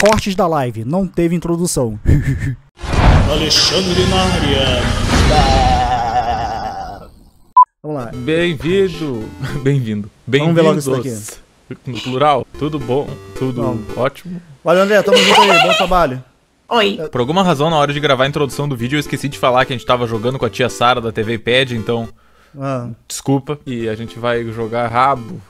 cortes da live. Não teve introdução. Alexandre na área. Vamos lá. Bem-vindo. Bem-vindo. Vamos ver logo isso Bem-vindos. No plural, tudo bom, tudo Vamos. ótimo. Valeu, André. Tamo junto aí. Bom trabalho. Oi. Por alguma razão, na hora de gravar a introdução do vídeo, eu esqueci de falar que a gente tava jogando com a tia Sara da TV Pad, então Ah, desculpa. E a gente vai jogar rabo.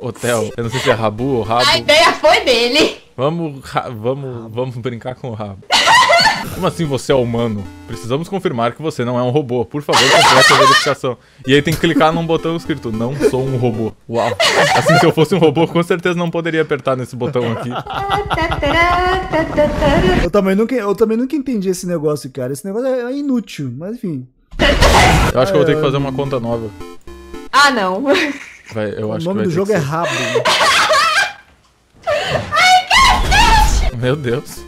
Hotel. Eu não sei se é rabu ou rabo. A ideia foi dele. Vamos, vamos, vamos brincar com o rabo. Como assim você é humano? Precisamos confirmar que você não é um robô. Por favor, complete a verificação. E aí tem que clicar num botão escrito Não sou um robô. Uau. Assim, se eu fosse um robô, com certeza não poderia apertar nesse botão aqui. eu, também nunca, eu também nunca entendi esse negócio, cara. Esse negócio é é inútil, mas enfim. Eu acho que eu vou ter que fazer uma conta nova. Ah, não. Vai, eu O acho nome que do vai jogo ter é Rabo. ser. Meu Deus.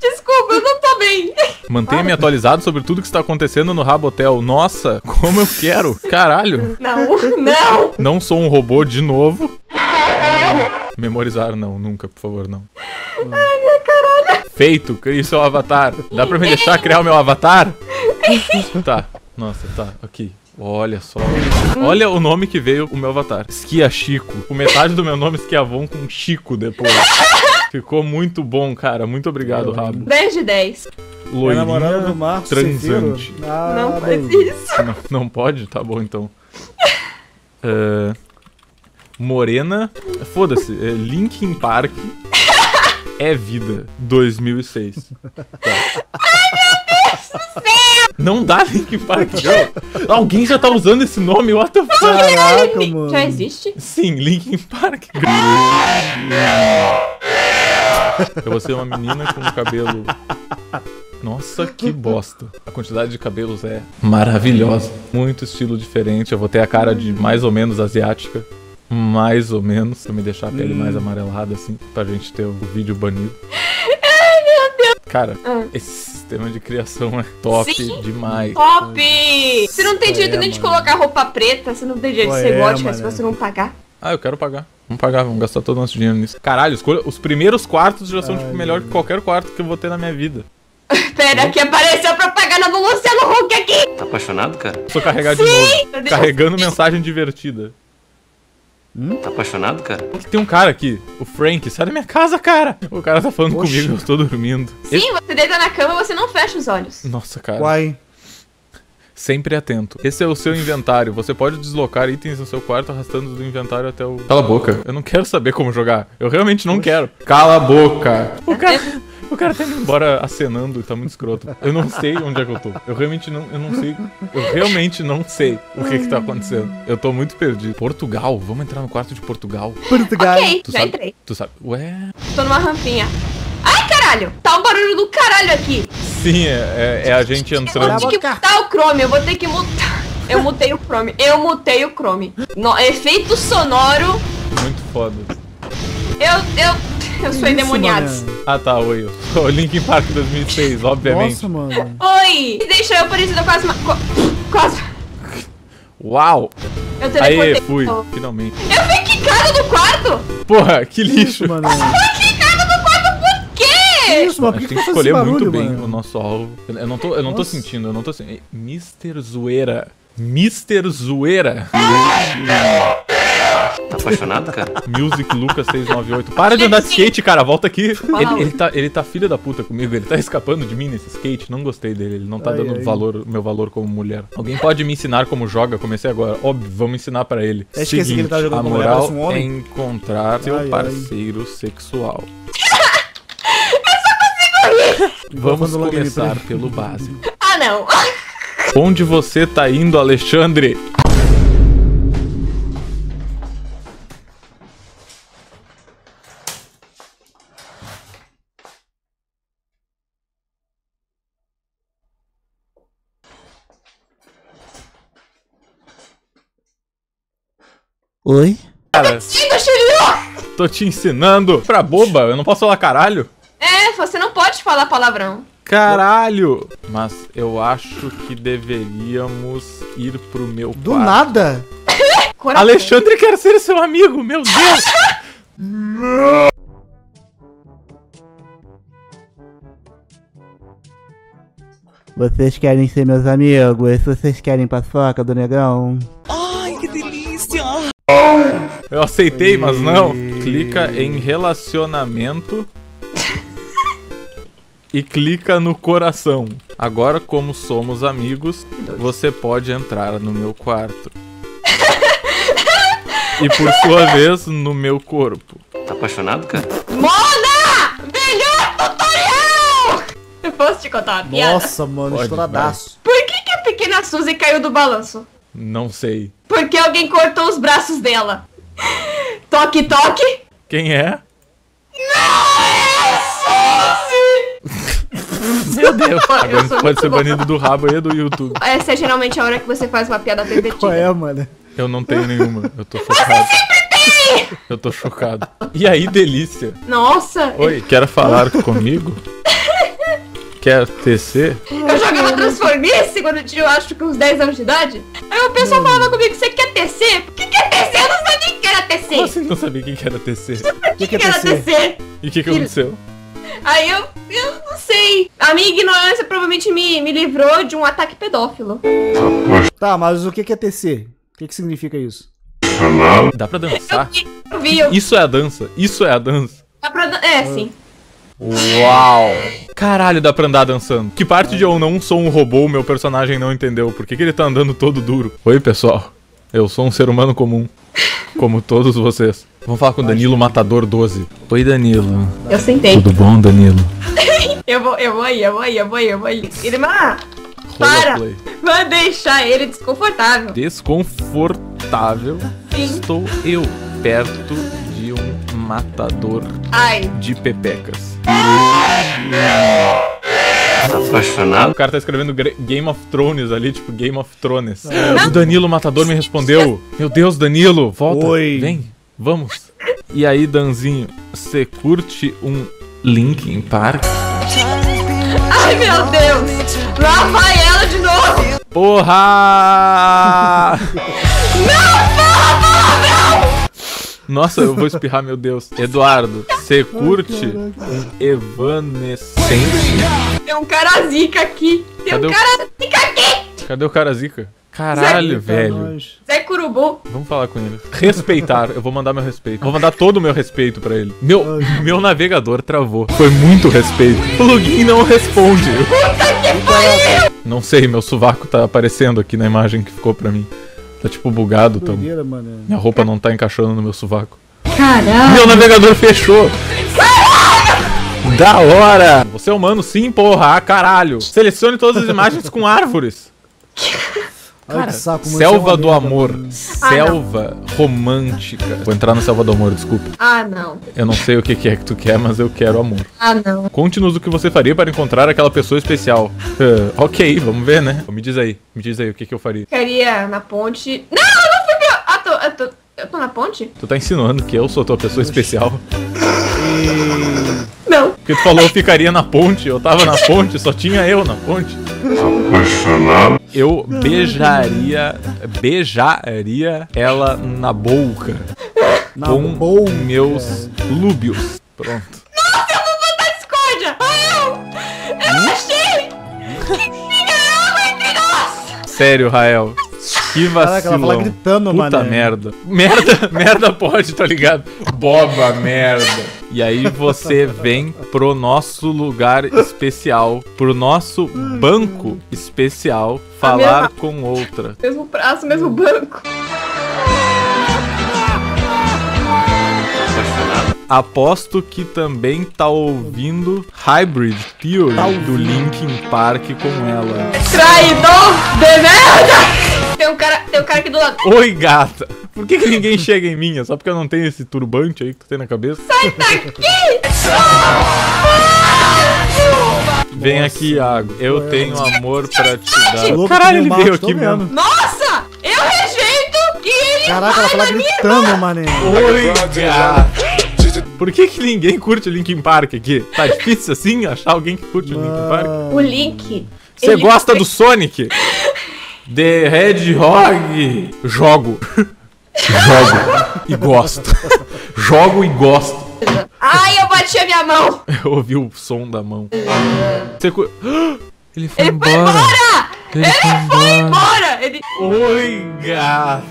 Desculpa, eu não tô bem. Mantenha-me atualizado sobre tudo que está acontecendo no Rabotel. Nossa, como eu quero. Caralho. Não, não. Não sou um robô de novo. Memorizar, não, nunca, por favor, não. Feito, crie seu avatar. Dá pra me deixar criar o meu avatar? Tá, nossa, tá, aqui. Olha só. Olha o nome que veio o meu avatar. Esquia Chico. Com metade do meu nome Esquiavon com Chico depois. Ficou muito bom, cara. Muito obrigado, Rabo. 10 de 10. É namorada do Loirinha Marcos transante. Ah, não faz isso. Não, não pode? Tá bom então. É, Morena. Foda-se. É Linkin Park. É vida. 2006. Tá. Não dá Linkin Park, não. Alguém já tá usando esse nome? What the fuck? Caraca, mano. Já existe? Sim, Linkin Park. Eu vou ser uma menina com cabelo. Nossa, que bosta. A quantidade de cabelos é maravilhosa. Muito estilo diferente. Eu vou ter a cara de mais ou menos asiática. Mais ou menos. Pra me deixar a pele mais amarelada, assim. Pra gente ter o vídeo banido. Ai, meu Deus. Cara, Ah. esse sistema de criação é top Sim. demais. Top! Você não tem direito é, nem de colocar roupa preta, você não tem direito de ser é, gótica se mano? você não pagar. Ah, eu quero pagar. Vamos pagar, vamos gastar todo o nosso dinheiro nisso. Caralho, escolha... os primeiros quartos já são, tipo, melhor que qualquer quarto que eu vou ter na minha vida. Pera, que apareceu a propaganda do Luciano Huck aqui! Tá apaixonado, cara? Só carregar de novo. Carregando mensagem divertida. Tá apaixonado, cara? Tem um cara aqui, o Frank, sai da minha casa, cara! O cara tá falando Oxi. comigo, eu tô dormindo. Esse- Sim, você deita na cama e você não fecha os olhos. Nossa, cara. Uai. Sempre atento. Esse é o seu inventário. Você pode deslocar itens no seu quarto arrastando do inventário até o. Cala a boca. Eu não quero saber como jogar. Eu realmente não quero. Cala a boca. O cara. O cara tá indo embora acenando e tá muito escroto. Eu não sei onde é que eu tô. Eu realmente não. Eu não sei. Eu realmente não sei o que que tá acontecendo. Eu tô muito perdido. Portugal? Vamos entrar no quarto de Portugal. Portugal. Ok, Tu já sabe? entrei. Tu sabe? Ué. Tô numa rampinha. Ai, caralho! Tá um barulho do caralho aqui. Sim, é, é- é a gente Eu vou entrando. ter que mutar o Chrome, eu vou ter que mutar. Eu mutei o Chrome, eu mutei o Chrome. No, efeito sonoro, Muito foda. eu, eu, eu sou endemoniado. Isso. Ah tá, oi. Eu o Linkin Park 2006, obviamente. Nossa, mano. Oi! Me deixou eu parecida com as... ma- co- Com as... Uau! Eu Aê, fui, Eu finalmente. fui quicado do quarto! Porra, que lixo! Isso, mano. Fui quicado do quarto por quê? Isso, mano. A Por gente que tem que escolher barulho, muito bem mano? o nosso alvo. Eu eu não tô, eu não tô sentindo, eu não tô sentindo. Mr. Zoeira. Mr. Zoeira. Apaixonado, cara? Music Lucas 698. Para de andar de skate, cara. Volta aqui. Ele, ele tá, ele tá filho da puta comigo. Ele tá escapando de mim nesse skate. Não gostei dele. Ele não tá Ai, dando ai. valor, meu valor como mulher. Alguém pode me ensinar como joga? Comecei agora. Óbvio, vamos ensinar pra ele. Eu esqueci que ele tá jogando a mulher, moral um homem. é encontrar seu parceiro sexual. Vamos começar pelo básico. Ah, não. Onde você tá indo, Alexandre? Oi? Cara, tá tô te ensinando. Pra boba, eu não posso falar caralho? É, você não pode falar palavrão. Caralho! Mas eu acho que deveríamos ir pro meu Do nada? Alexandre quer ser seu amigo, meu Deus! Vocês querem ser meus amigos? Vocês querem paçoca do negão? Oh! Eu aceitei, mas não. Clica em relacionamento. E clica no coração. Agora, como somos amigos, você pode entrar no meu quarto. E por sua vez, no meu corpo. Tá apaixonado, cara? Mona! Melhor tutorial! Eu posso te contar uma piada? Nossa, mano, Pode, estouradaço. Por que, que a pequena Suzy caiu do balanço? Não sei. Porque alguém cortou os braços dela. Toque, toque. Quem é? Suzy! Meu Deus. Agora sou pode ser banido do rabo e do YouTube. Essa é geralmente a hora que você faz uma piada bem Qual é, mano? Eu não tenho nenhuma. Eu tô chocado. Eu tô chocado. E aí, delícia? Nossa, Oi, quer falar comigo? Quer tecer? eu jogava Transformice quando eu tinha, eu acho que uns 10 anos de idade. Aí o pessoal falava comigo, você quer tecer? Por que quer tecer? Eu não sabia Como tecer. assim não sabia quem que era tecer? O que, que que era tecer? tecer? E o que, que aconteceu? Aí eu, eu não sei. A minha ignorância provavelmente me, me livrou de um ataque pedófilo. Tá, mas o que que é TC? O que que significa isso? Dá pra Eu dançar? vi, eu vi. Eu, Isso é a dança. Isso é a dança. dá pra dan- é, sim. Uau! Caralho, dá pra andar dançando. Que parte de eu não sou um robô meu personagem não entendeu? Por que, que ele tá andando todo duro? Oi, pessoal. Eu sou um ser humano comum. Como todos vocês. Vamos falar com o Danilo Matador 12. Oi, Danilo. Eu sentei. Tudo bom, Danilo? Eu vou, eu vou aí, eu vou aí, eu vou aí, eu vou aí. Ele, ah, para! Vai deixar ele desconfortável. Desconfortável. Sim. Estou eu perto de um matador Ai, de pepecas. Tá apaixonado? O cara tá escrevendo Game of Thrones ali, tipo Game of Thrones. O Danilo Matador me respondeu. Meu Deus, Danilo, volta. Oi. Vem, vamos. E aí, Danzinho, você curte um Linkin Park? ai meu Deus! Lá vai ela de novo! Porra! Nossa, eu vou espirrar, meu Deus. Eduardo, você curte um Evanescente? Tem um cara zica aqui! Tem Cadê um o- cara zica aqui! Cadê o cara zica? Caralho, velho. Zé Curubu. Vamos falar com ele. Respeitar. Eu vou mandar meu respeito. Vou mandar todo o meu respeito pra ele. Meu, meu navegador travou. Foi muito respeito. O login não responde. Não sei, meu sovaco tá aparecendo aqui na imagem que ficou pra mim. Tá tipo bugado. Tá... Doideira, mano. Minha roupa não tá encaixando no meu sovaco. Caralho! Meu navegador fechou. Da hora! Você é humano sim, porra. Ah, caralho. Selecione todas as imagens com árvores. Olha que saco. Selva do merda, amor. mano. Selva romântica. Vou entrar na selva do amor, desculpa. Ah, não. Eu não sei o que que é que tu quer, mas eu quero amor. Ah, não. Conte-nos o que você faria para encontrar aquela pessoa especial. Ah, ok, vamos ver, né? Me diz aí, me diz aí o que, que eu faria. Ficaria na ponte. Não, eu não fui pra. Ah, tô, eu tô. Eu tô na ponte? Tu tá insinuando que eu sou tua pessoa especial? Não. Porque tu falou eu ficaria na ponte, eu tava na ponte, só tinha eu na ponte. Eu beijaria, beijaria ela na boca Na com boca. meus lúbios. Pronto. Tá discórdia! Ah, eu! Eu achei! Que tinha algo entre nós! Sério, Rael. Que vacilão. Caraca, ela fala gritando, Puta mané. merda. Merda, merda pode, tá ligado? Boba merda. E aí você vem pro nosso lugar especial, pro nosso banco especial, falar mesma- com outra. Mesmo prazo, mesmo banco. Aposto que também tá ouvindo Hybrid Theory Tá do Linkin Park com ela. Traidor de merda! Tem um cara, tem um cara aqui do lado. Oi, gata. Por que, que ninguém chega em mim? É só porque eu não tenho esse turbante aí que tu tem na cabeça? Sai daqui! Vem aqui, Iago. Eu tenho amor pra te dar. Louco Caralho, ele veio aqui mesmo. Nossa! Eu rejeito e ele Caraca, ela fala gritando, mané. Oi, gata. Por que, que ninguém curte o Linkin Park aqui? Tá difícil assim achar alguém que curte o Linkin Park? O link. Você gosta foi- do Sonic? The Hedgehog? Jogo. Jogo. E gosto. Jogo e gosto. Ai, eu bati a minha mão! Eu ouvi o som da mão. Você cu... Ele foi Ele foi embora. embora! Ele foi embora. Bora! Ele. Oi, gata.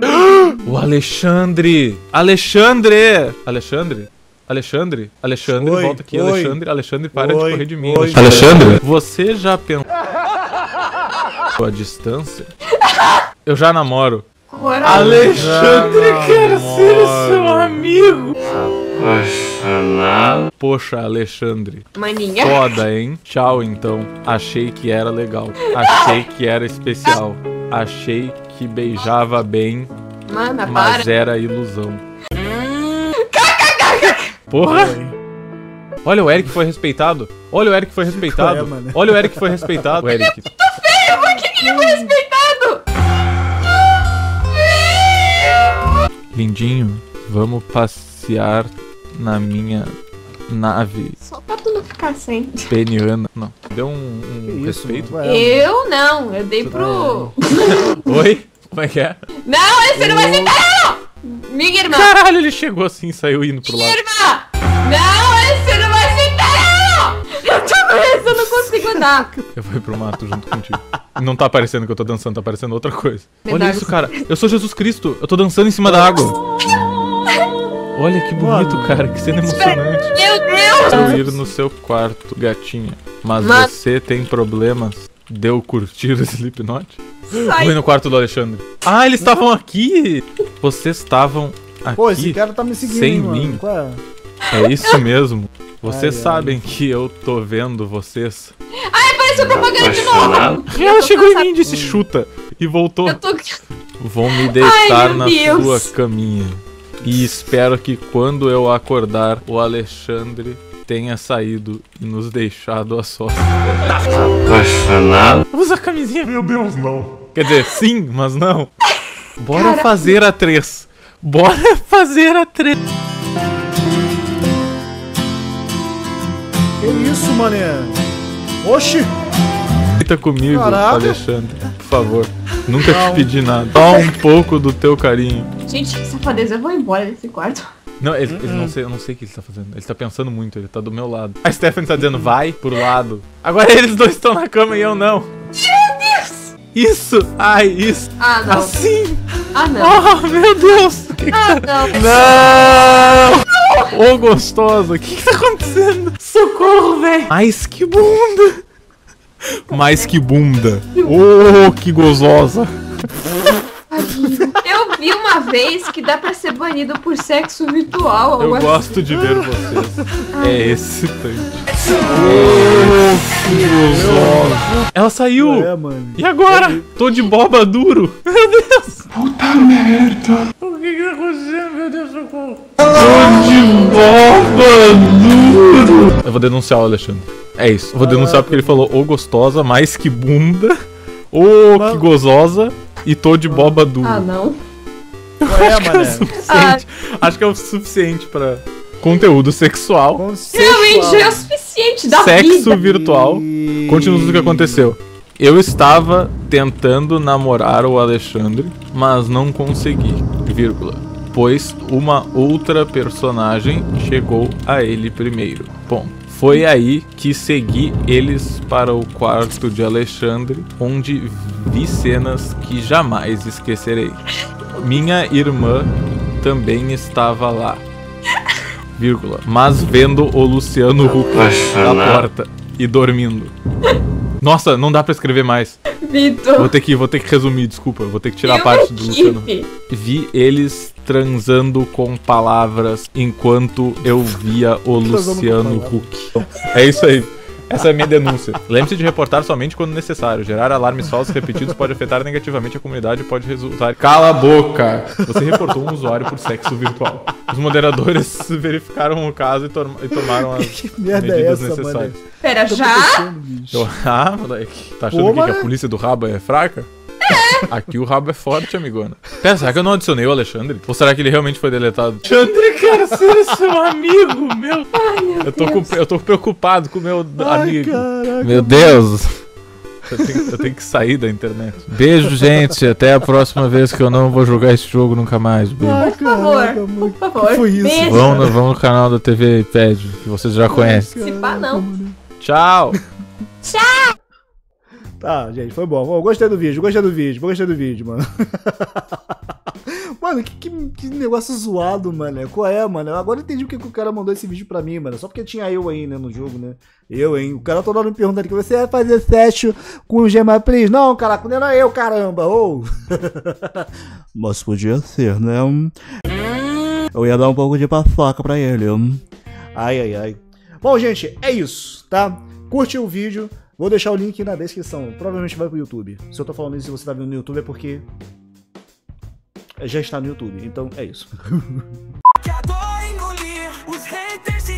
O Alexandre. Alexandre. Alexandre. Alexandre, Alexandre, Oi, volta aqui, oi. Alexandre, Alexandre, para Oi, de correr de mim. oi. Alexandre, você já pensou a distância? Eu já namoro. Alexandre, quero ser seu amigo. Apaixonado. Poxa, Alexandre, Maninha. foda, hein? Tchau, então. Achei que era legal. Achei que era especial. Achei que beijava bem, Mana, mas para. era ilusão. Porra! Olha, o Eric foi respeitado. Olha, o Eric foi respeitado. É, mano? Olha, o Eric foi respeitado. O Eric. Ele foi respeitado? Lindinho, vamos passear na minha nave Só pra tu não ficar sem. peniana. Não, deu um, um isso, respeito. mano? Eu não, eu dei pro. Oi? Como é que é? Não, esse não vai sentar, não! Minha irmã! Caralho, ele chegou assim e saiu indo pro Minha lado. irmã! Não, eu não consigo andar. Eu vou ir pro mato junto contigo. Não tá parecendo que eu tô dançando, tá parecendo outra coisa. Olha isso, cara. Eu sou Jesus Cristo. Eu tô dançando em cima da água. Olha que bonito, Mano. cara. Que cena emocionante. Meu Deus! Eu ir no seu quarto, gatinha. Mas Mas- você tem problemas de eu curtir o Slipknot? Sai. Fui no quarto do Alexandre. Ah, eles estavam aqui! Vocês estavam aqui. Pô, esse cara tá me seguindo, sem mano. mim. É? É isso mesmo. Vocês Ai, ai. sabem que eu tô vendo vocês. Ai, apareceu propaganda de novo! Ela chegou em cansada. mim e disse chuta. E voltou. Eu tô. Vou me deitar meu na Deus. sua caminha. E espero que quando eu acordar, o Alexandre tenha saído e nos deixado a sós. Apaixonado. Usa a camisinha. Meu Deus, não. Quer dizer, sim, mas não. Bora Cara. fazer a três. Bora fazer a três. Mané? Oxi! Deita comigo, Caraca. Alexandre, por favor. Nunca Não. te pedi nada. Só um pouco do teu carinho. Gente, que safadeza, eu vou embora desse quarto. Não, ele, ele não sei, eu não sei o que ele tá fazendo. Ele tá pensando muito, ele tá do meu lado. A Stephanie tá dizendo, vai pro lado. Agora eles dois estão na cama e eu não. Meu Deus! Isso! Ai, isso! Ah, não. Assim! Ah, não. Oh, meu Deus! Que Ah, não. Não! Ô, gostosa, o que que tá acontecendo? Socorro, velho! Mais que bunda! Mais que bunda! Ô, que gozosa! Eu vi uma vez que dá pra ser banido por sexo virtual. Eu algo assim. gosto de ver vocês. É excitante. Ô, que gozosa! Ela saiu! É, mano. E agora? Tô de boba duro! Meu Deus! Puta merda! Meu Deus, socorro! Tô de boba duro! Eu vou denunciar o Alexandre. É isso. Eu vou denunciar porque ele falou ô gostosa, mais que bunda, ô que gozosa e tô de boba duro. Ah, não. Qual é, É o mané? suficiente. Acho que é o suficiente pra conteúdo sexual, Realmente é o suficiente da sexo vida. virtual. Continua tudo o que aconteceu. Eu estava tentando namorar o Alexandre, mas não consegui, vírgula. Pois uma outra personagem chegou a ele primeiro. Bom, foi aí que segui eles para o quarto de Alexandre, onde vi cenas que jamais esquecerei. Minha irmã também estava lá. Vírgula. Mas vendo o Luciano Huck Apaixonado. porta e dormindo. Nossa, não dá pra escrever mais. Vitor. Vou ter que, vou ter que resumir, desculpa. Vou ter que tirar a parte do. Luciano. Vi eles transando com palavras enquanto eu via o Luciano. Huck. É isso aí. Essa é a minha denúncia. Lembre-se de reportar somente quando necessário. Gerar alarmes falsos repetidos pode afetar negativamente a comunidade e pode resultar. Cala a boca! Você reportou um usuário por sexo virtual. Os moderadores verificaram o caso e, e tomaram as Que é medidas essa, necessárias. mano? Pera, já? Eu- ah, moleque. Tá achando Pô, que, que a polícia do rabo é fraca? Aqui o rabo é forte, amigona. Pera, será que eu não adicionei o Alexandre? Ou será que ele realmente foi deletado? Alexandre, quero ser seu amigo, meu. Ai, meu Eu tô, Deus. com- eu tô preocupado com o meu Ai, amigo. caraca. Meu Deus. Eu tenho, eu tenho que sair da internet. Beijo, gente. Até a próxima vez que eu não vou jogar esse jogo nunca mais. Beijo. Ai, Por favor, por favor. Que foi isso? Beijo. Vão no, vão no canal da TV Pad, que vocês já conhecem. Se pá, não. Tchau. Tchau. Tá, gente, foi bom. Bom, Gostei do vídeo, gostei do vídeo, gostei do vídeo, mano. Mano, que, que, que negócio zoado, mano. Qual é, mano? Agora eu entendi porque que o cara mandou esse vídeo pra mim, mano. Só porque tinha eu aí, né, no jogo, né? Eu, hein? O cara toda hora me perguntando que você vai fazer session com o Gema Please. Não, caraca, não era eu, caramba. Ou. Mas podia ser, né? Eu ia dar um pouco de paçoca pra ele. Ai, ai, ai. Bom, gente, é isso, tá? Curte o vídeo. Vou deixar o link na descrição. Provavelmente vai pro YouTube. Se eu tô falando isso e você tá vendo no YouTube é porque já está no YouTube. Então é isso. Que a dor engolir os haters